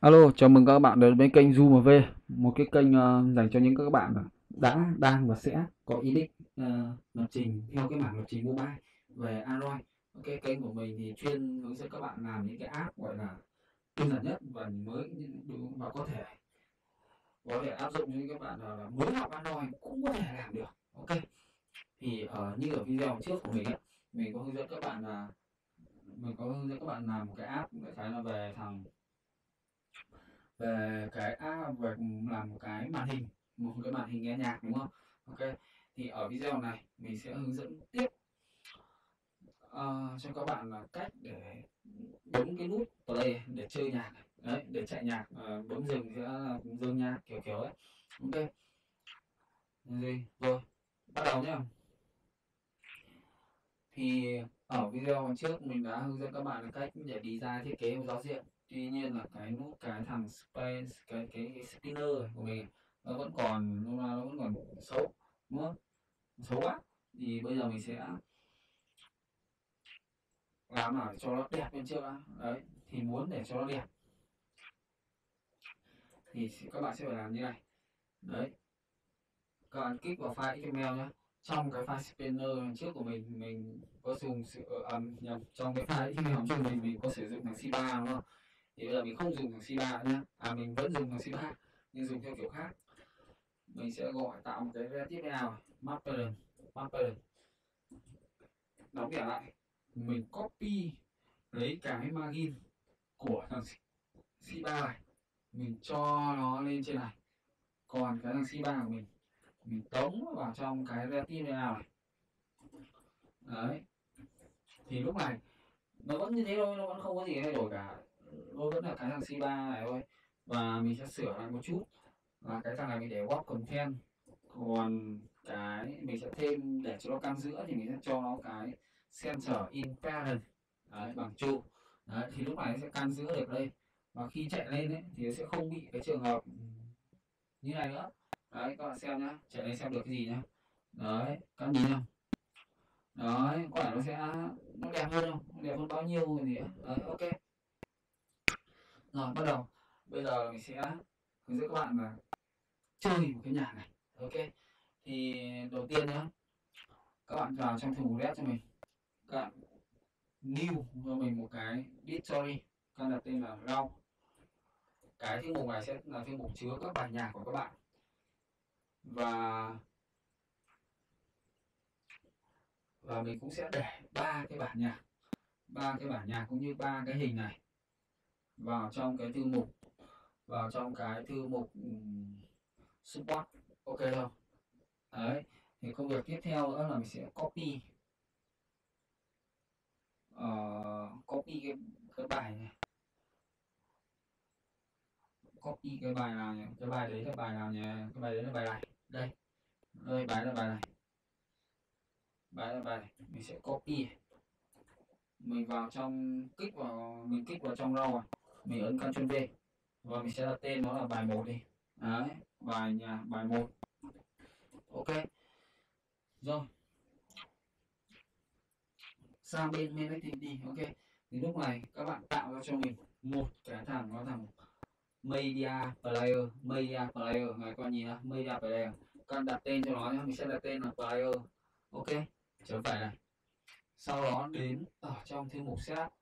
Alo, chào mừng các bạn đến với kênh ZoomV, một cái kênh uh, dành cho những các bạn đã, đang và sẽ có ý định uh, lập trình theo cái mảng lập trình mobile về Android. Ok, kênh của mình thì chuyên hướng dẫn các bạn làm những cái app gọi là đơn giản nhất và mới và có thể có thể áp dụng cho các bạn là mới học Android cũng có thể làm được. Ok, thì ở như ở video trước của mình ấy, mình có hướng dẫn các bạn là mình có hướng dẫn các bạn làm một cái app để khái là về thằng về cái à, về làm một cái màn hình một cái màn hình nghe nhạc đúng không? Ok thì ở video này mình sẽ hướng dẫn tiếp. Uh, cho các bạn là cách để bấm cái nút play để chơi nhạc đấy để chạy nhạc uh, bấm dừng sẽ là dừng nhạc kiểu kiểu ấy. Ok. Gì? Rồi bắt đầu nhá. Thì ở video trước mình đã hướng dẫn các bạn là cách để đi ra thiết kế một giao diện tuy nhiên là cái nút cái thằng space cái cái, cái spinner của mình nó vẫn còn nó vẫn còn xấu đúng không? Xấu quá. Thì bây giờ mình sẽ làm nào để cho nó đẹp lên trước đã. Đấy thì muốn để cho nó đẹp. Thì các bạn sẽ phải làm như này. Đấy. Các bạn kích vào file XML nhé trong cái file spinner trước của mình mình có dùng sự ờ, à, um, nhập trong cái file XML trước mình mình có sử dụng thằng C3 đúng không? Thì bây giờ mình không dùng thằng C3 nhé à mình vẫn dùng thằng C3 nhưng dùng theo kiểu khác. Mình sẽ gọi tạo một cái tiếp theo map pattern. Map pattern. Đóng kẻ lại. Mình copy lấy cái margin của thằng C3 này. Mình cho nó lên trên này. Còn cái thằng C3 của mình mình tống vào trong cái relative nào này. Đấy. Thì lúc này, nó vẫn như thế thôi, nó vẫn không có gì thay đổi cả nó vẫn là cái thằng C3 này thôi. Và mình sẽ sửa lại một chút. Là cái thằng này mình để walk content. Còn cái mình sẽ thêm để cho nó căn giữa thì mình sẽ cho nó cái center in parent đấy, bằng trụ đấy, thì lúc này sẽ căn giữa được đây. Và khi chạy lên ấy, thì nó sẽ không bị cái trường hợp như này nữa. Đấy các bạn xem nhá. Chạy lên xem được cái gì nhá. Đấy các bạn nhìn không đấy có phải nó sẽ nó đẹp hơn không? Đẹp hơn bao nhiêu gì đấy ok rồi, bắt đầu. Bây giờ mình sẽ hướng dẫn các bạn là chơi một cái nhạc này. Ok. Thì đầu tiên nhá, các bạn vào trong thư mục cho mình. Các bạn new cho mình một cái story các đặt tên là rau cái thư mục này sẽ là thư mục chứa các bài nhạc của các bạn. Và và mình cũng sẽ để ba cái bản nhạc. Ba cái bản nhạc cũng như ba cái hình này vào trong cái thư mục vào trong cái thư mục support. Ok không đấy thì công việc tiếp theo nữa là mình sẽ copy. Uh, copy cái, cái bài này. Copy cái bài nào nhỉ? Cái bài đấy là bài nào nhỉ? Cái bài đấy là bài này. Đây. Đây bài là bài này. Bài là bài này. Mình sẽ copy. Mình vào trong kích vào mình kích vào trong rau à? Mình ấn Ctrl V. Và mình sẽ đặt tên nó là bài 1 đi. Đấy bài nhà bài 1 ok. Rồi. Sang bên main activity ok. Thì lúc này các bạn tạo ra cho mình một cái thằng nó thằng media player media player. Này con nhìn media player. Các bạn đặt tên cho nó nhé, mình sẽ đặt tên là player. Ok chấm phải này. Sau đó đến ở trong thư mục setup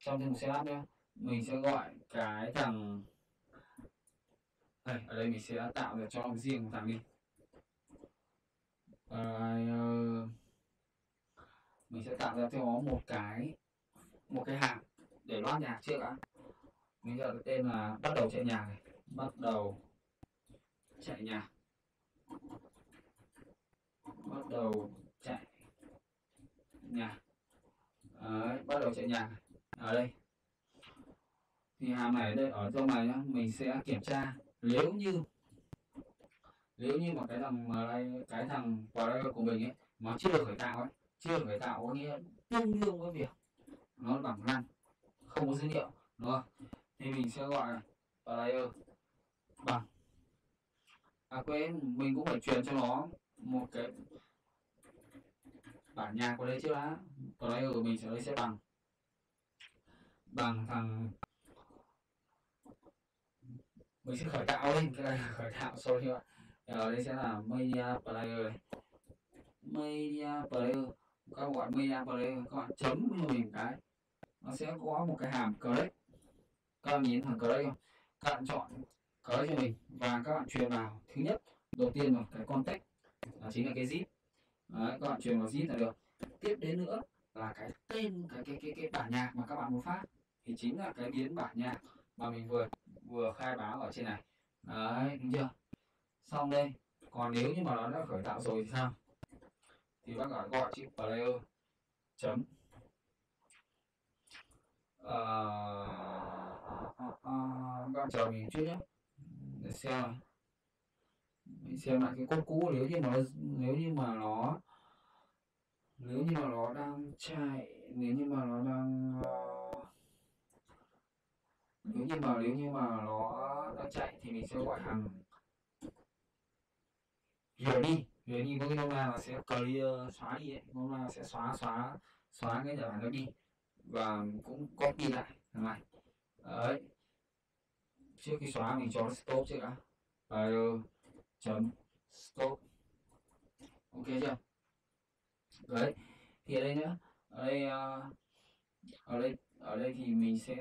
trong thêm một setup nhé mình sẽ gọi cái thằng đây ở đây mình sẽ tạo ra cho riêng thằng đi. À, mình sẽ tạo ra cho nó một cái một cái hàng để loát nhạc trước đã. Mình giờ cái tên là bắt đầu chạy nhạc này. Bắt đầu chạy nhạc bắt đầu chạy nhạc Đấy, bắt đầu chạy nhạc ở đây. Thì hàm này đây, ở trong này nhá, mình sẽ kiểm tra nếu như nếu như mà cái thằng mà đây, cái thằng player của mình ấy, nó chưa được khởi tạo ấy, chưa được khởi tạo có nghĩa tương đương với việc nó bằng lăn không có dữ liệu, đúng không? Thì mình sẽ gọi là player bằng. À quên, mình cũng phải truyền cho nó một cái bản nhạc của đây á đã. Player của mình sẽ đây sẽ bằng bằng thằng mình sẽ khởi tạo lên cái này là khởi tạo sorry các bạn. Ở đây sẽ là media player này. Media player. Các bạn gọi media player các bạn chấm cho mình cái. Nó sẽ có một cái hàm click các bạn nhìn thằng click không? Các bạn chọn click cho mình và các bạn truyền vào. Thứ nhất đầu tiên là cái context. Là chính là cái zip. Đấy, các bạn truyền vào zip là được. Tiếp đến nữa là cái tên cái cái cái cái bản nhạc mà các bạn muốn phát thì chính là cái biến bản nhạc mà mình vừa vừa khai báo ở trên này. Đấy đúng chưa? Xong đây còn nếu như mà nó đã khởi tạo rồi thì sao? Thì bác gọi gọi chữ player chấm. Ờ, ờ, ờ, uh, các chờ mình chút nhé để xem mình xem lại cái cốt cũ nếu như mà nó nếu như mà nó nếu như mà nó đang chạy nếu như mà nó đang uh, nếu như mà, nếu như mà nó đang chạy thì mình sẽ gọi hàng. Hiểu đi hiểu đi có cái nông là sẽ clear, xóa đi ấy. Nông là sẽ xóa xóa xóa cái giờ nó đi. Và cũng copy lại, thằng này. Đấy. Trước khi xóa mình cho nó stop trước đã. File chấm, stop. Ok chưa? Đấy. Thì ở đây nữa. Ở đây ờ, ở đây ở đây thì mình sẽ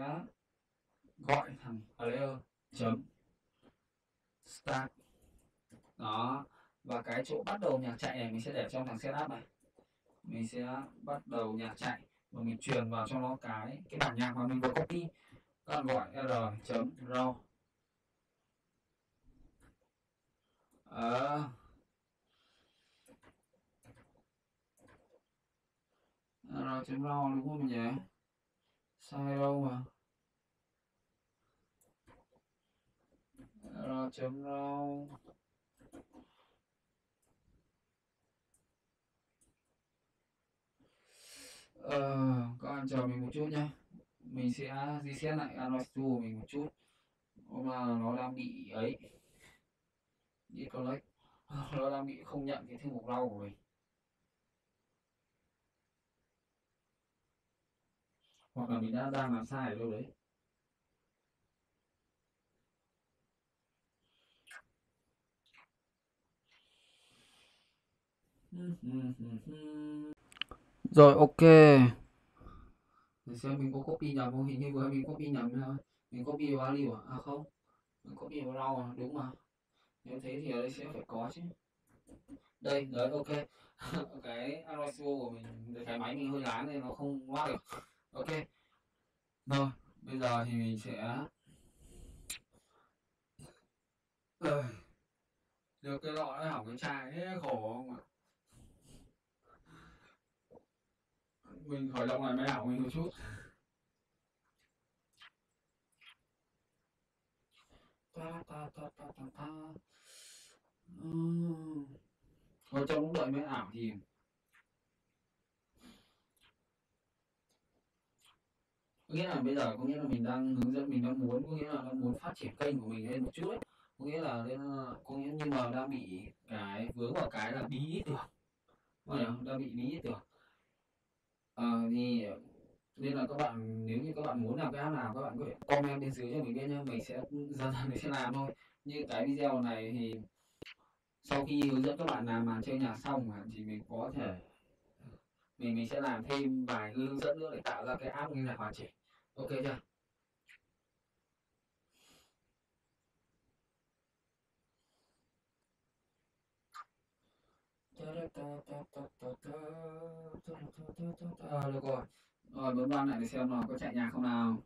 gọi thằng player chấm. Start. Đó. Và cái chỗ bắt đầu nhạc chạy này mình sẽ để trong thằng setup này. Mình sẽ bắt đầu nhạc chạy và mình truyền vào cho nó cái cái bản nhạc mà mình vừa copy. Các bạn gọi r chấm raw. Ờ. À, r chấm raw đúng không nhỉ? Sai đâu mà? R chấm rau Ờ, các bạn chờ mình một chút nhé mình sẽ reset lại Android Studio của mình một chút. Hôm là nó đang bị ấy. Disconnect nó đang bị không nhận cái thư mục rau của mình. Hoặc là mình đã đang làm sai ở đâu đấy. Rồi, ok. Để xem mình có copy nhầm không? Hình như vừa mình copy nhầm ha mình copy vào value à? à không. Mình copy vào rau à? Đúng mà. Nếu thế thì ở đây sẽ phải có chứ. Đây, đấy, ok. Cái Android của mình, cái máy mình hơi láng nên nó không quá được. Ok. Rồi, bây giờ thì mình sẽ được cái lọ nó hỏng cái chai hết khổ không ạ? Mình khởi động lại máy ảo mình một chút. Ta ta ta ta ta ta. Uhm. ở trong lúc đợi máy ảo thì có nghĩa là bây giờ có nghĩa là mình đang hướng dẫn mình đang muốn có nghĩa là đang muốn phát triển kênh của mình lên một chút ấy. Có nghĩa là lên có nghĩa nhưng mà đang bị cái vướng vào cái là bí ý tưởng. Đang bị bí ý tưởng à, thì nên là các bạn nếu như các bạn muốn làm cái app nào các bạn có thể comment bên dưới cho mình biết nhé mình sẽ dần dần mình sẽ làm thôi. Như cái video này thì sau khi hướng dẫn các bạn làm màn chơi nhà xong thì mình có thể mình mình sẽ làm thêm vài hướng dẫn nữa để tạo ra cái app như là hoàn chỉnh ok chưa? À, được rồi rồi bấm run lại để xem nó có chạy nhạc không nào?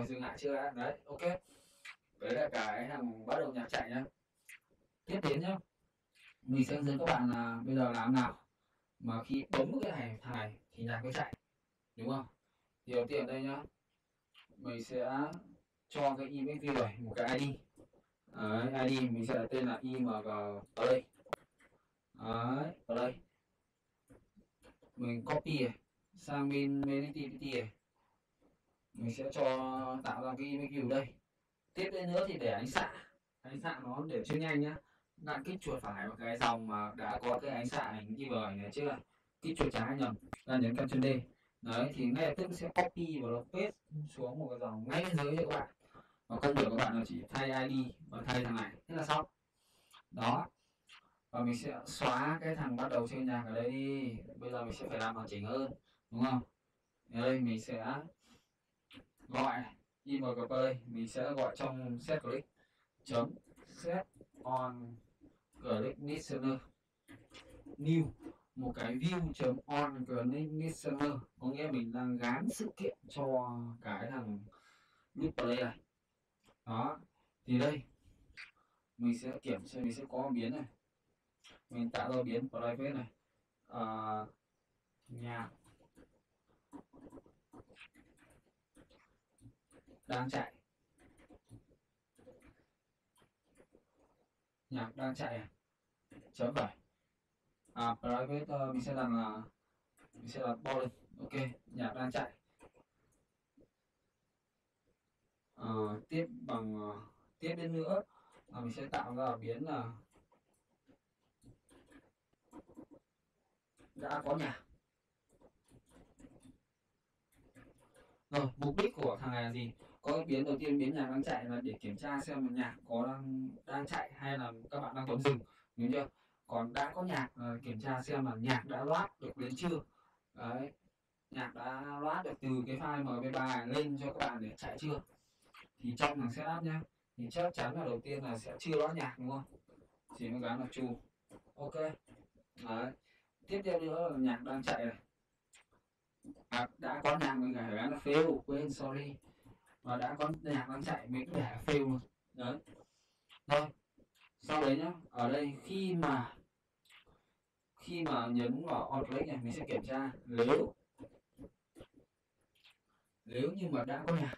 Rồi dừng lại chưa đã? Đấy ok. Đấy là cái thằng bắt đầu nhạc chạy nhá. Tiếp đến nhá. Mình sẽ hướng dẫn các bạn là bây giờ làm nào. Mà khi bấm cái này thằng này thì nhạc nó chạy đúng không? Thì đầu tiên đây nhá. Mình sẽ cho cái image view này một cái id Đấy, id mình sẽ đặt tên là img play. Đấy, play. Mình copy này sang bên bên activity này mình sẽ cho, tạo ra cái image view đây. Tiếp đến nữa thì để ánh xạ. Ánh xạ nó để chuyên nhanh nhá. Bạn kích chuột phải vào cái dòng mà đã có cái ánh xạ ảnh như vời này chứ kích chuột trái nhầm là nhấn Ctrl D. Đấy, thì ngay lập tức sẽ copy và nó paste xuống một cái dòng ngay bên dưới cho các bạn và công việc của bạn là chỉ thay ID và thay thằng này, thế là xong. Đó. Và mình sẽ xóa cái thằng bắt đầu chơi nhạc ở đây đi. Bây giờ mình sẽ phải làm hoàn chỉnh hơn, đúng không? Ở đây, mình sẽ gọi imgp mình sẽ gọi trong set click chấm set on click listener. New một cái view chấm on click listener. Có nghĩa mình đang gán sự kiện cho cái thằng loop play này. Đó thì đây mình sẽ kiểm tra mình sẽ có biến này. Mình tạo ra biến private này. À, nhạc đang chạy. Nhạc đang chạy à? chấm phải. À private uh, mình sẽ làm là mình sẽ làm lên, ok nhạc đang chạy. À, tiếp bằng uh, tiếp đến nữa là mình sẽ tạo ra biến là đã có nhà, rồi mục đích của thằng này là gì? Có cái biến đầu tiên biến nhạc đang chạy là để kiểm tra xem là nhạc có đang đang chạy hay là các bạn đang bấm dừng đúng chưa? Còn đã có nhạc là kiểm tra xem là nhạc đã loát được đến chưa? Đấy nhạc đã loát được từ cái file mp3 lên cho các bạn để chạy chưa? Thì trong thằng setup nhá. Thì chắc chắn là đầu tiên là sẽ chưa loát nhạc đúng không? Chỉ mới gắn là chu. Ok. Đấy. Tiếp theo nữa là nhạc đang chạy này. À, đã có nhạc mình phải gắn là fail quên sorry và đã có nhà đang chạy mình cứ để fail luôn đấy. Thôi sau đấy nhá ở đây khi mà khi mà nhấn vào on click này mình sẽ kiểm tra nếu nếu như mà đã có nhà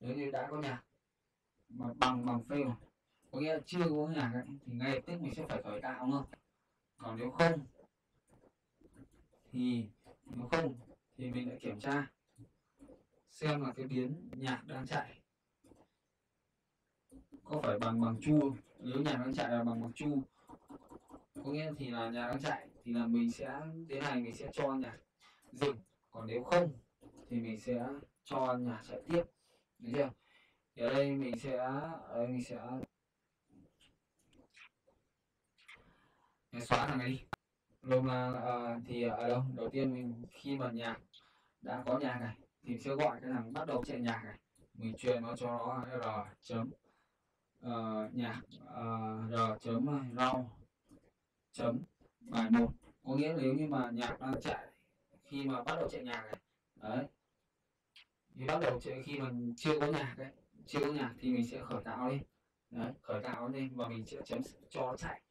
nếu như đã có nhà mà bằng bằng fail có nghĩa là chưa có nhà ấy, thì ngay lập tức mình sẽ phải khởi tạo luôn. Còn nếu không thì nếu không thì mình lại kiểm tra xem là cái biến nhạc đang chạy. Có phải bằng bằng chu nếu nhạc đang chạy là bằng bằng chu. Có nghĩa thì là nhạc đang chạy thì là mình sẽ tiến hành mình sẽ cho nhạc dừng. Còn nếu không thì mình sẽ cho nhạc chạy tiếp. Được chưa? Thì ở đây mình sẽ ở đây mình sẽ mình xóa thằng này đi. Lúc là uh, thì ở đâu? Đầu tiên mình khi mà nhạc đã có nhạc này thì sẽ gọi cái thằng bắt đầu chạy nhạc này. Mình truyền nó cho nó r chấm uh, nhạc uh, r chấm rau chấm bài một. Có nghĩa nếu như mà nhạc đang chạy khi mà bắt đầu chạy nhạc này đấy thì bắt đầu chạy khi mà chưa có nhạc đấy chưa có nhạc thì mình sẽ khởi tạo lên đấy khởi tạo lên và mình sẽ chấm cho nó chạy.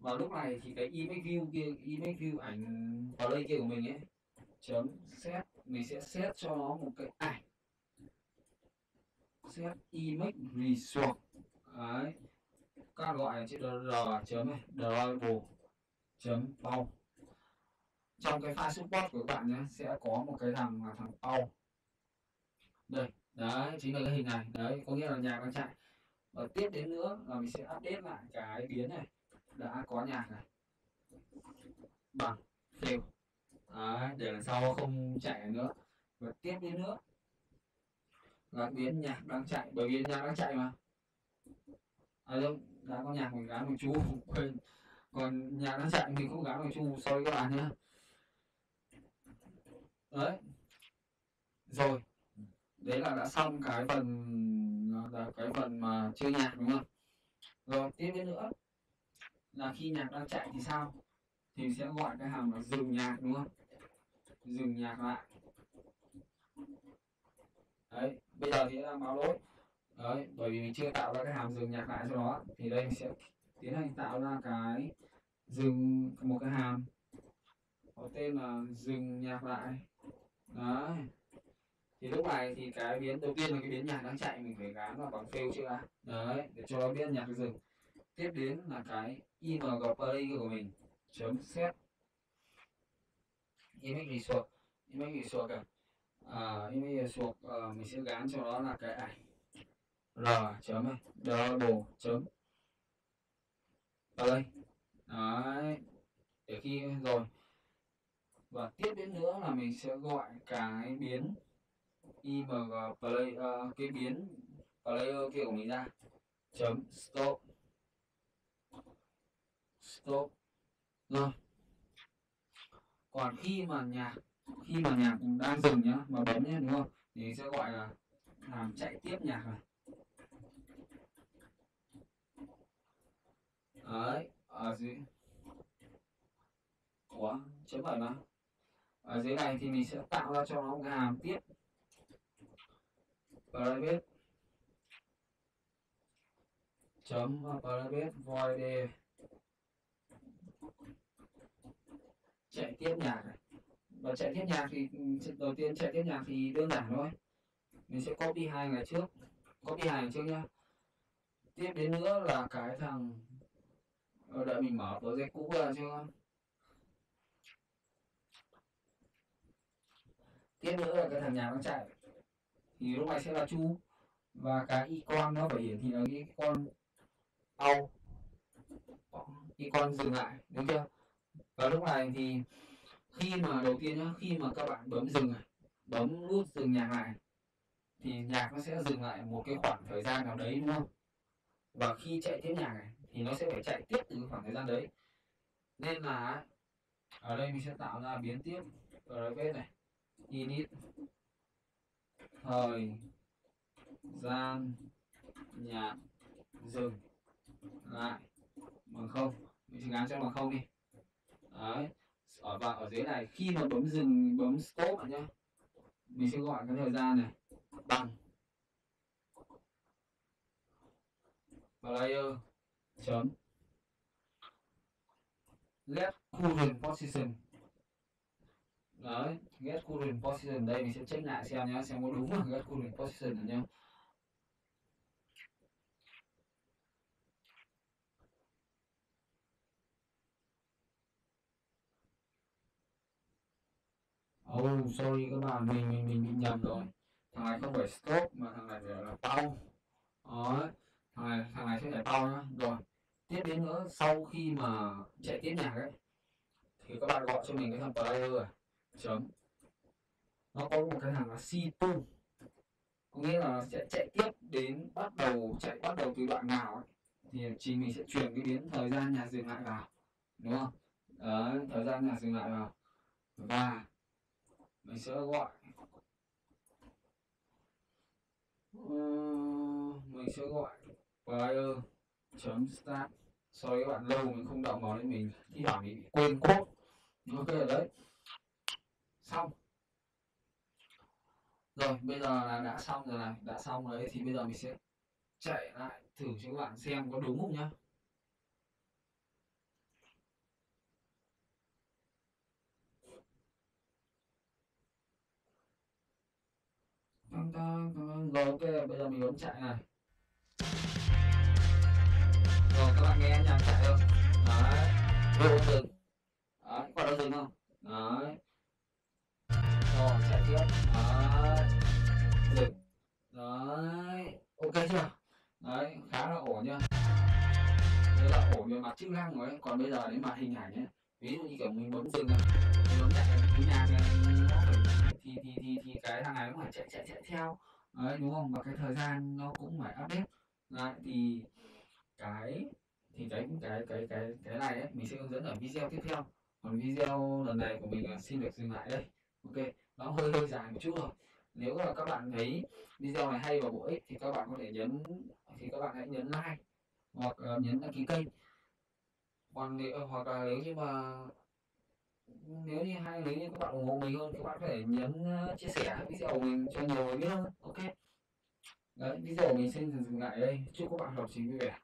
Và lúc này thì cái image view kia image view ảnh vào đây kia của mình ấy chấm set mình sẽ xét cho nó một cái ảnh. Xét image resource đấy. Các gọi là chữ r, chấm này driver chấm bao trong cái file support của các bạn nhé sẽ có một cái thằng là thằng bao đây, đấy, chính là cái hình này. Đấy, có nghĩa là nhạc đang chạy. Và tiếp đến nữa là mình sẽ update lại cái biến này. Đã có nhạc này. Bằng, fail đấy, để lần sau không chạy nữa. Và tiếp đến nữa. Là biến nhạc đang chạy bởi vì nhạc đang chạy mà. À đúng đã có nhạc mình gắn bằng chu quên. Còn nhạc đang chạy mình không gắn bằng chu sorry các bạn nhé. Đấy. Rồi. Đấy là đã xong cái phần là cái phần mà chơi nhạc đúng không? Rồi tiếp đến nữa. Là khi nhạc đang chạy thì sao? Thì sẽ gọi cái hàm là dừng nhạc đúng không? Dừng nhạc lại. Đấy, bây giờ thì đang báo lỗi. Đấy, bởi vì mình chưa tạo ra cái hàm dừng nhạc lại cho nó, thì đây mình sẽ tiến hành tạo ra cái dừng, một cái hàm có tên là dừng nhạc lại. Đấy. Thì lúc này thì cái biến, đầu tiên là cái biến nhạc đang chạy, mình phải gán vào bằng fail chưa đấy, để cho nó biết nhạc dừng. Tiếp đến là cái img play của mình. Chấm set image resort image resort à, à image resort à, mình sẽ gắn cho nó là cái ảnh r chấm. Double chấm play đấy. Để khi rồi. Và tiếp đến nữa là mình sẽ gọi cái biến img play uh, cái biến player kia của mình ra. Chấm stop. Stop. Rồi còn khi mà nhạc khi mà nhạc đang dừng nhá, mà bấm nhá đúng không? Thì sẽ gọi là làm chạy tiếp nhạc này đấy, ở dưới ủa, chấm phải mà. Ở dưới này thì mình sẽ tạo ra cho nó một hàm tiếp. Private chấm private void chạy tiếp nhạc này và chạy tiếp nhạc thì ừ, đầu tiên chạy tiếp nhạc thì đơn giản thôi. Mình sẽ copy hai ngày trước. Copy hai ngày trước nhá. Tiếp đến nữa là cái thằng ở đợi mình mở project cũ ra chưa tiếp nữa là cái thằng nhà nó chạy. Thì lúc này sẽ là chu. Và cái icon nó phải hiển thị là cái con au icon dừng lại, đúng chưa? Và lúc này thì khi mà đầu tiên nhá, khi mà các bạn bấm dừng này, bấm nút dừng nhạc lại, thì nhạc nó sẽ dừng lại một cái khoảng thời gian nào đấy, đúng không? Và khi chạy tiếp nhạc này, thì nó sẽ phải chạy tiếp từ khoảng thời gian đấy. Nên là, ở đây mình sẽ tạo ra biến tiếp private này. Init, thời, gian, nhạc, dừng, lại, bằng không. Mình chỉ gắn cho bằng không đi đấy. Ở và ở dưới này, khi mà bấm dừng, bấm stop bạn nhá, mình sẽ gọi cái thời gian này. Bằng. Player. Chấm. Get current position. Đấy, get current position. Đây mình sẽ check lại xem nhá, xem có đúng là get current position nhá. Oh, sorry các bạn, mình mình mình bị nhầm rồi. Thằng này không phải stop mà thằng này phải là pause. Đó, ờ, thằng này thằng này sẽ phải pause nhá. Rồi, tiếp đến nữa sau khi mà chạy tiếp nhạc ấy thì các bạn gọi cho mình cái thằng player à chấm nó có một cái thằng là c2 có nghĩa là sẽ chạy tiếp đến bắt đầu chạy bắt đầu từ đoạn nào ấy thì chỉ mình sẽ chuyển cái biến thời gian nhạc dừng lại vào đúng không đấy thời gian nhạc dừng lại vào và mình sẽ gọi. Uh, mình sẽ gọi player chấm start sorry các bạn lâu mình không động vào nên mình thi thoảng mình bị quên cốt ok đấy. Xong. Rồi bây giờ là đã xong rồi này. Đã xong rồi đấy thì bây giờ mình sẽ chạy lại thử cho các bạn xem có đúng không nhá. Rồi ok, bây giờ mình bấm chạy này. Rồi, các bạn nghe nhạc chạy không? Đấy, vô dừng đấy quả đâu dừng không? Đấy. Rồi chạy tiếp đấy. Dừng đấy, ok chưa? Đấy, khá là ổn nhá đây là ổn về mặt chức năng rồi còn bây giờ đến mặt hình ảnh nhé ví dụ như kiểu mình bấm dừng này, mình bấm chạy cái nhạc này thì thì thì thì cái thằng này cũng phải chạy chạy chạy theo. Đấy đúng không? Và cái thời gian nó cũng phải update. Lại thì cái thì cái cái cái cái cái này ấy, mình sẽ hướng dẫn ở video tiếp theo. Còn video lần này của mình là xin được dừng lại đây. Ok nó hơi hơi dài một chút rồi nếu mà các bạn thấy video này hay và bổ ích thì các bạn có thể nhấn thì các bạn hãy nhấn like hoặc uh, nhấn đăng ký kênh. Còn nếu, hoặc là nếu như mà nếu như hay nếu như các bạn ủng hộ mình hơn các bạn có thể nhấn uh, chia sẻ video của mình cho nhiều người biết hơn. Ok. Đấy video của mình xin dừng lại đây. Chúc các bạn học trình vui vẻ.